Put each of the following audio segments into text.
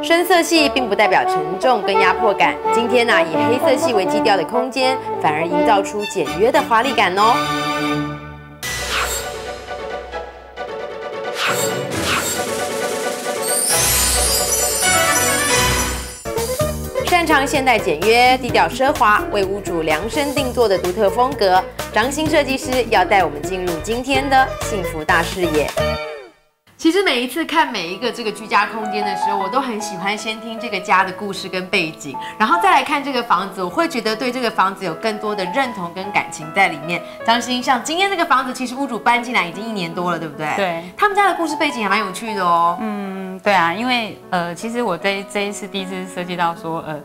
深色系并不代表沉重跟压迫感，今天呢、以黑色系为基调的空间，反而营造出简约的华丽感哦。擅长现代简约、低调奢华，为屋主量身定做的独特风格，张欣设计师要带我们进入今天的幸福大视野。其实每一次看每一个这个居家空间的时候，我都很喜欢先听这个家的故事跟背景，然后再来看这个房子，我会觉得对这个房子有更多的认同跟感情在里面。张欣，像今天这个房子，其实屋主搬进来已经一年多了，对不对？对他们家的故事背景还蛮有趣的哦。嗯，对啊，因为呃，其实我这这一次第一次涉及到说，呃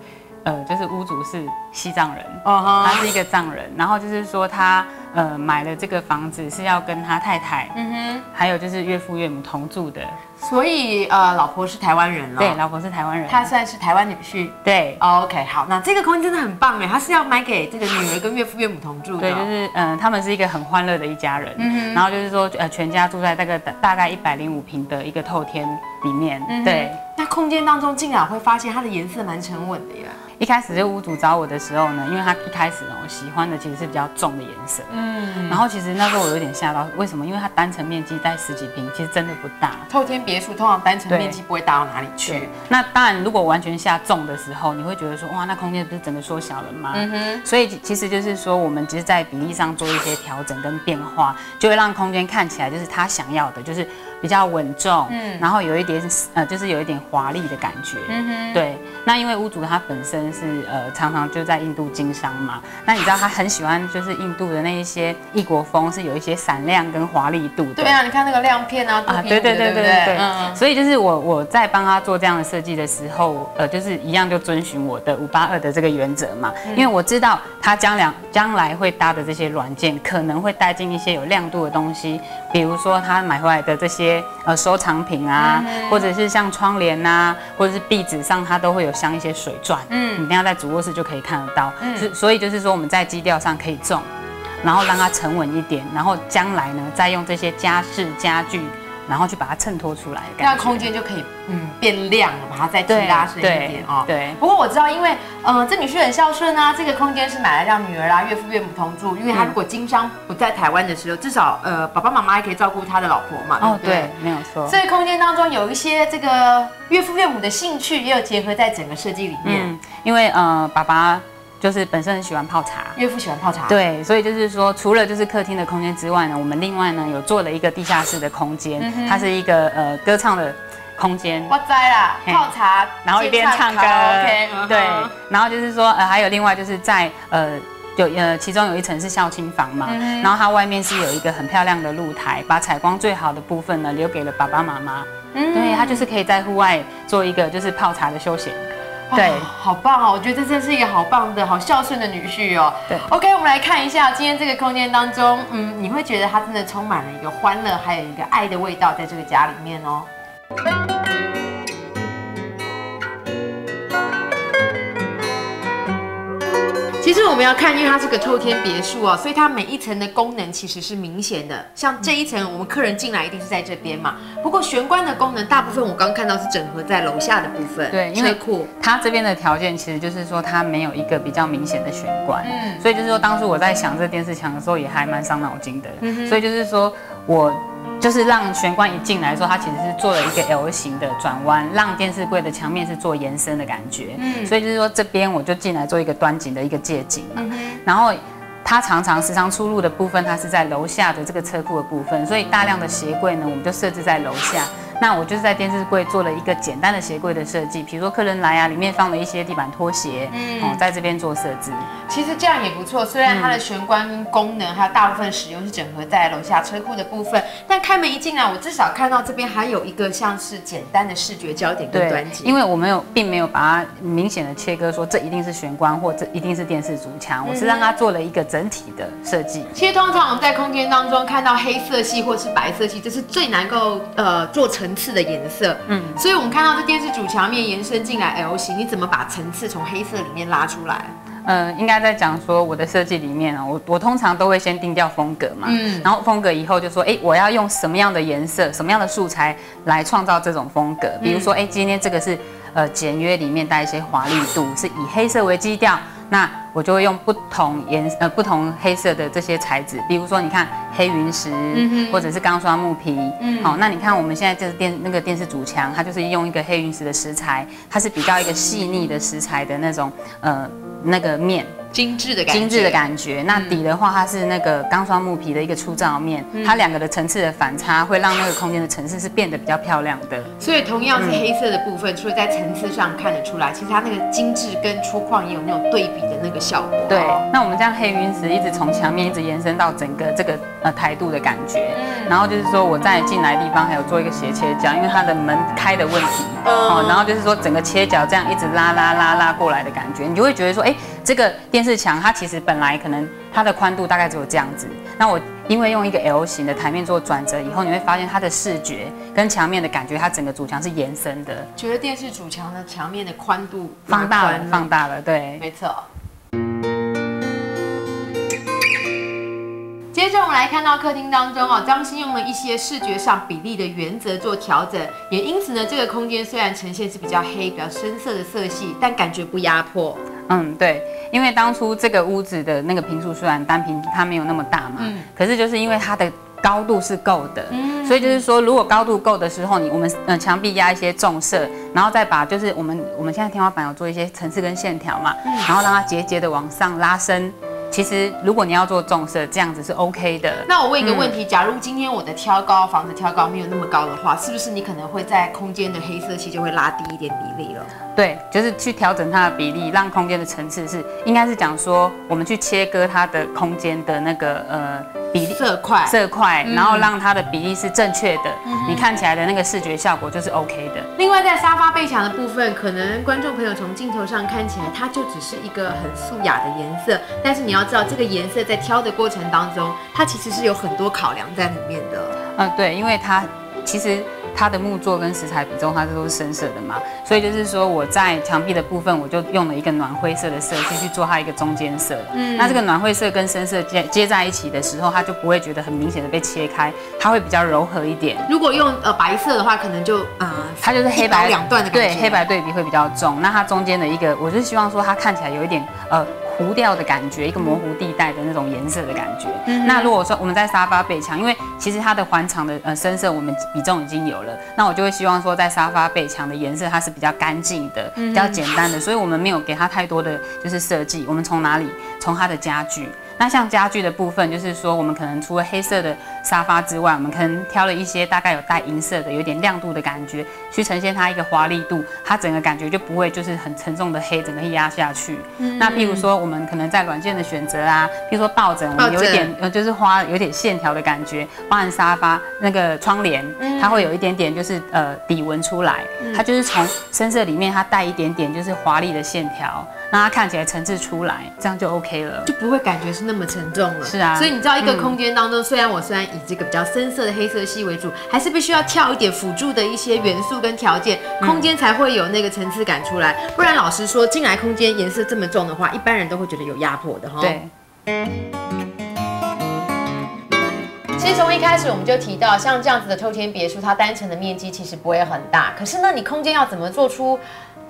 呃，就是屋主是西藏人，哦他是一个藏人，然后就是说他呃买了这个房子是要跟他太太，嗯哼还有就是岳父岳母同住的，所以呃，老婆是台湾人了，对，老婆是台湾人，他算是台湾女婿。对。哦 OK，好，那这个空间真的很棒哎，他是要买给这个女儿跟岳父岳母同住的对，哦。就是嗯、呃他们是一个很欢乐的一家人，嗯哼然后就是说呃，全家住在大概大概一百零五平的一个透天里面，嗯对。那空间当中竟然会发现它的颜色蛮沉稳的呀。一开始这屋主找我的时候呢，因为他一开始哦喜欢的其实是比较重的颜色，嗯，然后其实那时候我有点吓到，为什么？因为它单层面积在十几平，其实真的不大。透天别墅通常单层面积不会大到哪里去。那当然，如果完全下重的时候，你会觉得说，哇，那空间不是整个缩小了吗？嗯哼，所以其实就是说，我们其实，在比例上做一些调整跟变化，就会让空间看起来就是他想要的，就是比较稳重，嗯嗯，然后有一点呃，就是有一点华丽的感觉，嗯哼，对。那因为屋主他本身是呃常常就在印度经商嘛，那你知道他很喜欢就是印度的那一些异国风，是有一些闪亮跟华丽度的，对啊，你看那个亮片啊，对对对对对。对，嗯，所以就是我我在帮他做这样的设计的时候，呃，就是一样就遵循我的五八二的这个原则嘛，嗯。因为我知道他将来将来会搭的这些软件可能会带进一些有亮度的东西，比如说他买回来的这些呃收藏品啊，嗯或者是像窗帘呐、或者是壁纸上它都会有镶一些水钻，嗯。嗯，你等一下在主卧室就可以看得到，嗯。所所以就是说我们在基调上可以重。然后让它沉稳一点，然后将来呢，再用这些家饰家具，然后去把它衬托出来。那空间就可以嗯变亮了，把它再提拉伸一点哦。对，不过我知道，因为呃，这女婿很孝顺啊，这个空间是买来让女儿啊、岳父岳母同住，因为他如果经商不在台湾的时候，至少呃爸爸妈妈也可以照顾他的老婆嘛。哦，对没有错。所以空间当中有一些这个岳父岳母的兴趣，也有结合在整个设计里面。嗯，因为呃，爸爸就是本身很喜欢泡茶。岳父喜欢泡茶，，对，所以就是说，除了就是客厅的空间之外呢，我们另外呢有做了一个地下室的空间，嗯它是一个呃歌唱的空间，哇塞啦，泡茶，然后一边唱歌，OK，对，然后就是说呃还有另外就是在呃。有呃，其中有一层是孝亲房嘛，嗯然后它外面是有一个很漂亮的露台，把采光最好的部分呢留给了爸爸妈妈。嗯对，它就是可以在户外做一个就是泡茶的休闲。对哇好棒哦！我觉得这真是一个好棒的、好孝顺的女婿哦。对，OK，我们来看一下今天这个空间当中，嗯，你会觉得它真的充满了一个欢乐，还有一个爱的味道在这个家里面哦。其实我们要看，因为它是个透天别墅哦，所以它每一层的功能其实是明显的。像这一层，我们客人进来一定是在这边嘛。不过玄关的功能，大部分我刚刚看到是整合在楼下的部分，对因为车库。它这边的条件其实就是说它没有一个比较明显的玄关，嗯所以就是说当初我在想这电视墙的时候也还蛮伤脑筋的，嗯所以就是说我。就是让玄关一进来的时候，它其实是做了一个 L 型的转弯，让电视柜的墙面是做延伸的感觉。嗯所以就是说这边我就进来做一个端景的一个借景嘛。嗯然后它常常时常出入的部分，它是在楼下的这个车库的部分，所以大量的鞋柜呢，我们就设置在楼下。那我就是在电视柜做了一个简单的鞋柜的设计，比如说客人来啊，里面放了一些地板拖鞋，嗯哦，在这边做设置。其实这样也不错，虽然它的玄关跟功能还有大部分使用是整合在楼下车库的部分，但开门一进来，我至少看到这边还有一个像是简单的视觉焦点跟端景。因为我没有，并没有把它明显的切割，说这一定是玄关或这一定是电视主墙，我是让它做了一个整体的设计。其实通常我们在空间当中看到黑色系或是白色系，这是最能够呃做层次的颜色。嗯，所以我们看到这电视主墙面延伸进来 L 型，你怎么把层次从黑色里面拉出来？嗯，应该在讲说我的设计里面啊，我我通常都会先定调风格嘛，嗯嗯，然后风格以后就说，哎，我要用什么样的颜色、什么样的素材来创造这种风格。比如说，哎，今天这个是呃简约里面带一些华丽度，是以黑色为基调。那我就会用不同颜呃不同黑色的这些材质，比如说你看黑云石，或者是钢刷木皮，嗯好，那你看我们现在就是电那个电视主墙，它就是用一个黑云石的石材，它是比较一个细腻的石材的那种呃那个面。精致的感觉，精致的感觉。那底的话，它是那个钢刷木皮的一个粗糙面，它两个的层次的反差，会让那个空间的层次是变得比较漂亮的。所以同样是黑色的部分，除了在层次上看得出来，其实它那个精致跟粗犷也有那种对比的那个效果。对，那我们这样黑云石一直从墙面一直延伸到整个这个呃台度的感觉。嗯。然后就是说我在进来地方还有做一个斜切角，因为它的门开的问题。哦。然后就是说整个切角这样一直拉拉拉拉过来的感觉，你就会觉得说，哎。这个电视墙它其实本来可能它的宽度大概只有这样子，那我因为用一个 L 型的台面做转折以后，你会发现它的视觉跟墙面的感觉，它整个主墙是延伸的。觉得电视主墙的墙面的宽度放大了，放大了，对，没错。接着我们来看到客厅当中哦，张欣用了一些视觉上比例的原则做调整，也因此呢，这个空间虽然呈现是比较黑、比较深色的色系，但感觉不压迫。嗯，对，因为当初这个屋子的那个平数虽然单平它没有那么大嘛，嗯，可是就是因为它的高度是够的，嗯，所以就是说如果高度够的时候，你我们嗯墙壁压一些重色，然后再把就是我们我们现在天花板有做一些层次跟线条嘛，然后让它节节的往上拉伸。其实，如果你要做重色，这样子是 OK 的。那我问一个问题：假如今天我的挑高房子挑高没有那么高的话，是不是你可能会在空间的黑色系就会拉低一点比例了？对，就是去调整它的比例，让空间的层次是，应该是讲说，我们去切割它的空间的那个呃。比例色块色块，然后让它的比例是正确的，你看起来的那个视觉效果就是 OK 的。另外，在沙发背墙的部分，可能观众朋友从镜头上看起来，它就只是一个很素雅的颜色，但是你要知道，这个颜色在挑的过程当中，它其实是有很多考量在里面的。嗯，对，因为它其实。它的木作跟石材比重，它这都是深色的嘛，所以就是说我在墙壁的部分，我就用了一个暖灰色的色系去做它一个中间色。嗯，那这个暖灰色跟深色接接在一起的时候，它就不会觉得很明显的被切开，它会比较柔和一点。如果用呃白色的话，可能就呃它就是黑白两段的感觉，对，黑白对比会比较重。那它中间的一个，我就希望说它看起来有一点呃。糊掉的感觉，一个模糊地带的那种颜色的感觉。那如果说我们在沙发背墙，因为其实它的环场的呃深色我们比重已经有了，那我就会希望说在沙发背墙的颜色它是比较干净的，比较简单的，所以我们没有给它太多的就是设计。我们从哪里？从它的家具。那像家具的部分，就是说我们可能除了黑色的沙发之外，我们可能挑了一些大概有带银色的、有点亮度的感觉，去呈现它一个华丽度，它整个感觉就不会就是很沉重的黑，整个压下去。那譬如说我们可能在软件的选择啊，譬如说抱枕，我们有一点呃就是花有点线条的感觉，包含沙发那个窗帘，它会有一点点就是呃底纹出来，它就是从深色里面它带一点点就是华丽的线条。让它看起来层次出来，这样就 OK 了，就不会感觉是那么沉重了。是啊，所以你知道一个空间当中，虽然我虽然以这个比较深色的黑色系为主，还是必须要跳一点辅助的一些元素跟条件，空间才会有那个层次感出来。不然老实说，进来空间颜色这么重的话，一般人都会觉得有压迫的哈。对。其实从一开始我们就提到，像这样子的透天别墅，它单层的面积其实不会很大，可是呢，你空间要怎么做出？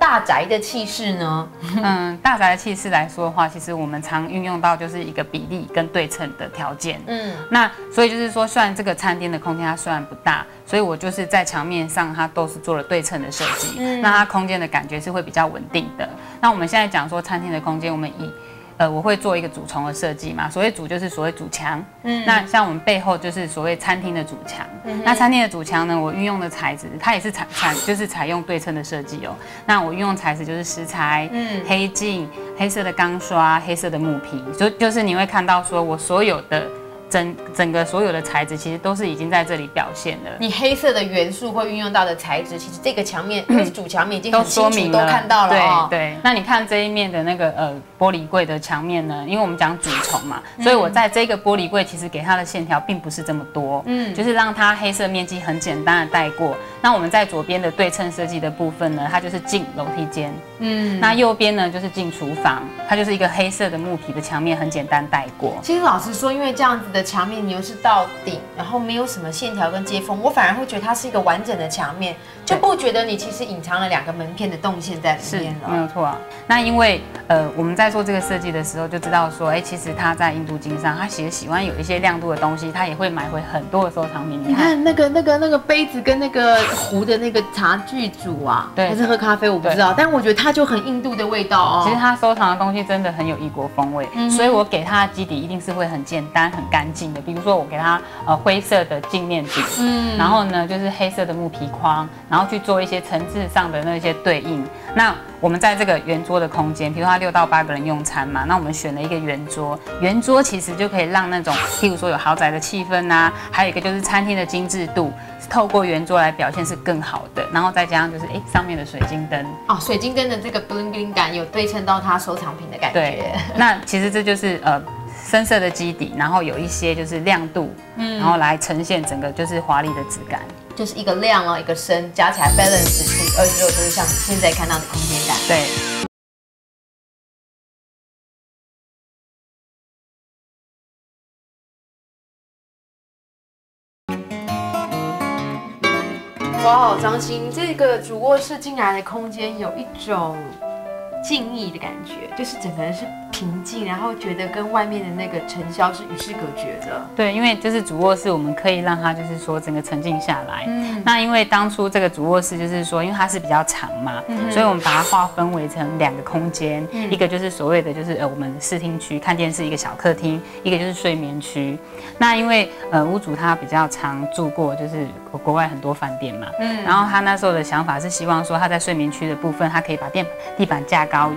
大宅的气势呢？嗯，大宅的气势来说的话，其实我们常运用到就是一个比例跟对称的条件。嗯，那所以就是说，虽然这个餐厅的空间它虽然不大，所以我就是在墙面上它都是做了对称的设计，嗯那它空间的感觉是会比较稳定的。那我们现在讲说餐厅的空间，我们以呃，我会做一个主从的设计嘛。所谓主就是所谓主墙，嗯，那像我们背后就是所谓餐厅的主墙。那餐厅的主墙呢，我运用的材质，它也是采采就是采用对称的设计哦。那我运用材质就是石材，嗯，黑镜、黑色的钢刷、黑色的木皮，就就是你会看到说我所有的。整整个所有的材质其实都是已经在这里表现了。你黑色的元素会运用到的材质，其实这个墙面主墙面已经都说明了，都看到了。对对。那你看这一面的那个呃玻璃柜的墙面呢？因为我们讲主从嘛，所以我在这个玻璃柜其实给它的线条并不是这么多，嗯，就是让它黑色面积很简单的带过。那我们在左边的对称设计的部分呢，它就是进楼梯间，嗯，那右边呢就是进厨房，它就是一个黑色的木皮的墙面，很简单带过。其实老实说，因为这样子的。的墙面，你又是到顶，然后没有什么线条跟接缝，我反而会觉得它是一个完整的墙面，就不觉得你其实隐藏了两个门片的动线在里是面了。没有错啊。那因为呃我们在做这个设计的时候就知道说，哎，其实他在印度经商，他其实喜欢有一些亮度的东西，他也会买回很多的收藏品。你看那个那个那个杯子跟那个壶的那个茶具组啊，对还是喝咖啡我不知道，但我觉得它就很印度的味道哦。其实他收藏的东西真的很有异国风味，嗯所以我给他的基底一定是会很简单、很干净的。比如说我给它呃灰色的镜面底，嗯然后呢就是黑色的木皮框，然后去做一些层次上的那些对应。那我们在这个圆桌的空间，比如说他六到八个人用餐嘛，那我们选了一个圆桌，圆桌其实就可以让那种譬如说有豪宅的气氛啊，还有一个就是餐厅的精致度，透过圆桌来表现是更好的。然后再加上就是哎上面的水晶灯。哦，水晶灯的这个 bling bling 感有对称到它收藏品的感对觉。，那其实这就是呃深色的基底，然后有一些就是亮度，嗯，然后来呈现整个就是华丽的质感。就是一个亮哦，一个深，加起来 balance 除以二十六，就是像你现在看到的空间感。对，哇，张欣，这个主卧室进来的空间有一种静谧的感觉，就是整个人是平静，然后觉得跟外面的那个尘嚣是与世隔绝的。对，因为就是主卧室，我们可以让它就是说整个沉静下来。嗯，那因为当初这个主卧室就是说，因为它是比较长嘛，所以我们把它划分为成两个空间，一个就是所谓的就是呃我们视听区看电视一个小客厅，一个就是睡眠区。那因为呃屋主他比较常住过就是国国外很多饭店嘛，嗯，然后他那时候的想法是希望说他在睡眠区的部分，他可以把电地板架高。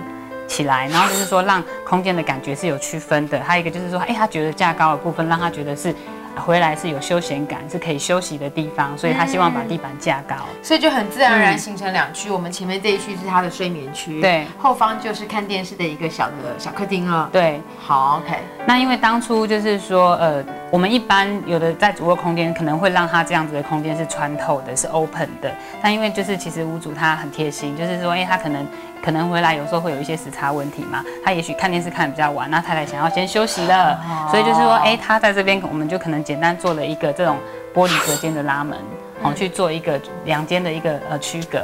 起来，然后就是说让空间的感觉是有区分的。还有一个就是说，哎，他觉得架高的部分让他觉得是呃回来是有休闲感，是可以休息的地方，所以他希望把地板架高。所以就很自然而然形成两区。我们前面这一区是他的睡眠区，对后方就是看电视的一个小的小客厅了。对，好，OK，那因为当初就是说，呃，我们一般有的在主卧空间可能会让他这样子的空间是穿透的，是 open 的。但因为就是其实屋主他很贴心，就是说，哎、他可能可能回来有时候会有一些时差问题嘛，他也许看电视看得比较晚，那太太想要先休息了，所以就是说，哎、他在这边我们就可能简单做了一个这种玻璃隔间的拉门，哦，去做一个两间的一个呃区隔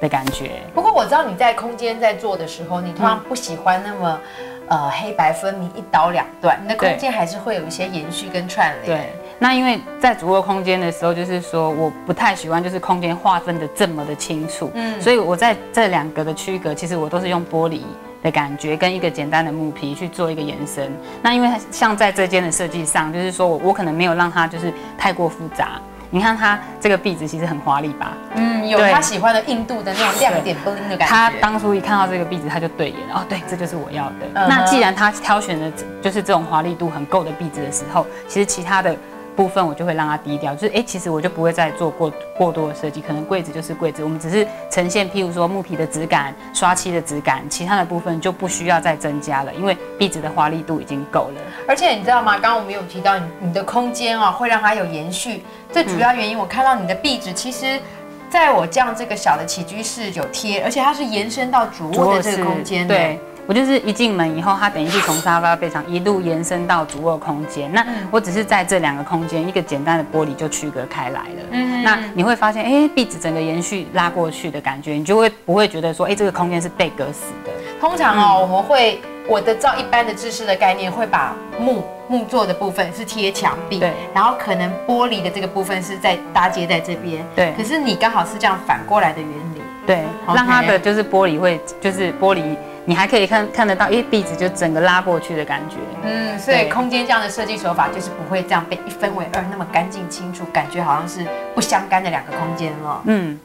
的感觉。不过我知道你在空间在做的时候，你通常不喜欢那么。呃，黑白分明，一刀两断，你的空间还是会有一些延续跟串联。对，那因为在主卧空间的时候，就是说我不太喜欢就是空间划分的这么的清楚，嗯，所以我在这两个的区隔，其实我都是用玻璃的感觉跟一个简单的木皮去做一个延伸。那因为像在这间的设计上，就是说我我可能没有让它就是太过复杂。你看它这个壁纸其实很华丽吧？嗯，有他喜欢的印度的那种亮点 bling 的感觉。他当初一看到这个壁纸，他就对眼了。哦，对，这就是我要的。嗯那既然他挑选的就是这种华丽度很够的壁纸的时候，其实其他的部分我就会让它低调，就是哎，其实我就不会再做过过多的设计，可能柜子就是柜子，我们只是呈现譬如说木皮的质感、刷漆的质感，其他的部分就不需要再增加了，因为壁纸的华丽度已经够了。而且你知道吗？刚刚我们有提到你你的空间哦，会让它有延续。最主要原因，我看到你的壁纸其实。在我这样这个小的起居室有贴，而且它是延伸到主卧的这个空间的。对。我就是一进门以后，它等于是从沙发背上一路延伸到主卧空间。那我只是在这两个空间，一个简单的玻璃就区隔开来了。嗯，那你会发现，哎，壁纸整个延续拉过去的感觉，你就会不会觉得说，哎，这个空间是被隔死的。通常哦，我们会我的照一般的知识的概念，会把木木做的部分是贴墙壁，对，然后可能玻璃的这个部分是在搭接在这边，对。可是你刚好是这样反过来的原理，对让它的就是玻璃会，就是玻璃，你还可以看看得到，因为，壁纸就整个拉过去的感觉。嗯，所以空间这样的设计手法就是不会这样被一分为二，那么干净清楚，感觉好像是不相干的两个空间了。嗯，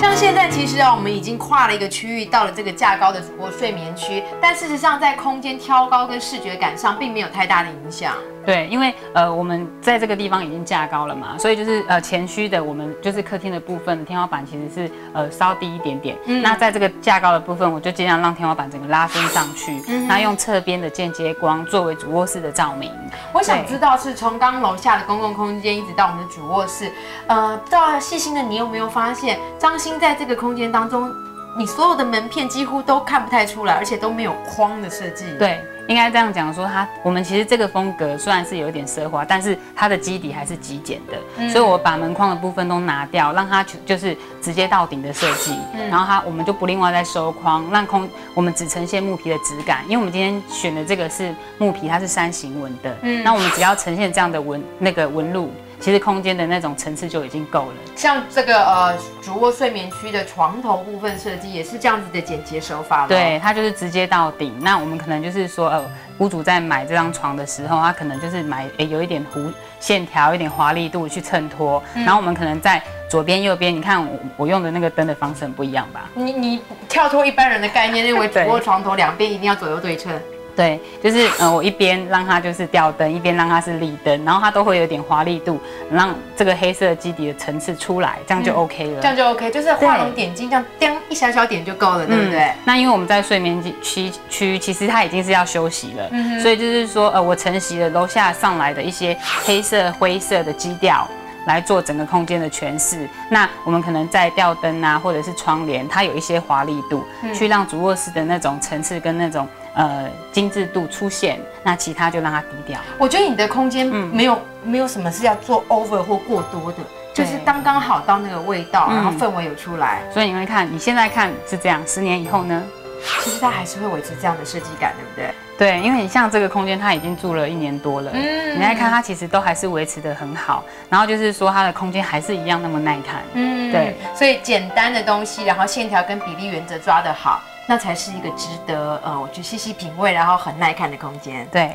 像现在其实啊，我们已经跨了一个区域，到了这个架高的主卧睡眠区，但事实上在空间挑高跟视觉感上并没有太大的影响。对，因为呃我们在这个地方已经架高了嘛，所以就是呃前区的我们就是客厅的部分天花板其实是呃稍低一点点。嗯那在这个架高的部分，我就尽量让天花板整个拉伸上去，那用侧边的间接光作为主卧室的照明。我想知道是从刚楼下的公共空间一直到我们的主卧室，呃，到细心的你有没有发现，张欣在这个空间当中你所有的门片几乎都看不太出来，而且都没有框的设计。，对，应该这样讲说它，我们其实这个风格虽然是有一点奢华，但是它的基底还是极简的，所以我把门框的部分都拿掉，让它就就是直接到顶的设计，然后它我们就不另外再收框，让空我们只呈现木皮的质感，因为我们今天选的这个是木皮，它是山形纹的，嗯。那我们只要呈现这样的纹那个纹路。其实空间的那种层次就已经够了。像这个呃主卧睡眠区的床头部分设计也是这样子的简洁手法咯。对，它就是直接到顶。那我们可能就是说，呃，屋主在买这张床的时候，他可能就是买诶有一点弧线条，有点华丽度去衬托。然后我们可能在左边、右边，你看我我用的那个灯的方式很不一样吧？你你跳脱一般人的概念，认为主卧床头两边一定要左右对称。对，就是呃，我一边让它就是吊灯，一边让它是立灯，然后它都会有点华丽度，让这个黑色基底的层次出来，这样就 OK 了。这样就 OK，就是画龙点睛，这样叮一小小点就够了，对不对？那因为我们在睡眠区区，其实它已经是要休息了，所以就是说，呃，我承袭了楼下上来的一些黑色、灰色的基调。来做整个空间的诠释。那我们可能在吊灯啊，或者是窗帘，它有一些华丽度，去让主卧室的那种层次跟那种呃精致度出现。那其他就让它低调。我觉得你的空间没有、没有什么是要做 over 或过多的，就是刚刚好到那个味道，然后氛围有出来。所以你会看，你现在看是这样，十年以后呢？其实它还是会维持这样的设计感，对不对？对，因为你像这个空间，它已经住了一年多了，嗯你来看它其实都还是维持的很好，然后就是说它的空间还是一样那么耐看。嗯对，所以简单的东西，然后线条跟比例原则抓得好，那才是一个值得呃，我去细细品味，然后很耐看的空间。对。